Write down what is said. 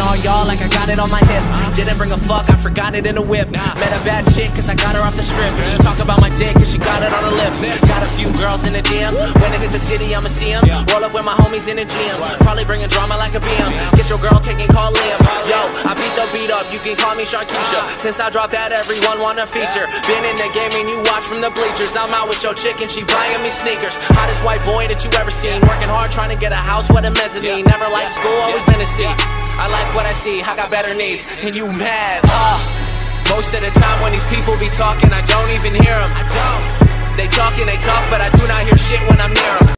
All y'all like I got it on my hip. Didn't bring a fuck, I forgot it in a whip. Met a bad chick cause I got her off the strip. And she talk about my dick cause she got it on her lips. Got a few girls in the DM. When I hit the city, I'ma see 'em. Roll up with my homies in the gym. Probably bringing drama like a BM. Get your girl taking call Liam. Yo, I beat the beat up, you can call me Sharkeisha. Since I dropped that, everyone wanna feature. Been in the game and you watch from the bleachers. I'm out with your chick and she buying me sneakers. Hottest white boy that you ever seen. Working hard trying to get a house with a mezzanine. Never liked school, always been a C. I like what I see, I got better needs. And you mad, uh. Most of the time when these people be talking, I don't even hear them. I don't. They talk and they talk, but I do not hear shit when I'm.